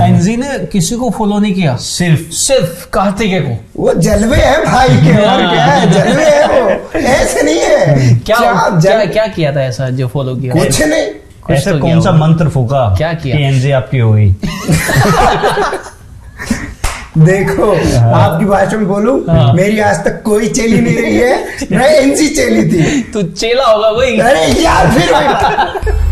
NG ने किसी को फॉलो नहीं किया। सिर्फ़ सिर्फ़ कार्तिकेय को। वो जलवे है भाई के और हाँ। क्या है? जलवे है वो। ऐसे नहीं है। क्या क्या, क्या क्या किया था ऐसा जो फॉलो किया? कुछ नहीं। कुछ ऐसा तो कौन सा मंत्र फूका क्या किया? एनजी आपकी हो गई? देखो हाँ। आपकी भाषा में बोलू हाँ। मेरी आज तक कोई चेली नहीं रही है। मैं एनसी चेली थी। तो चेला होगा भाई अरे यार फिर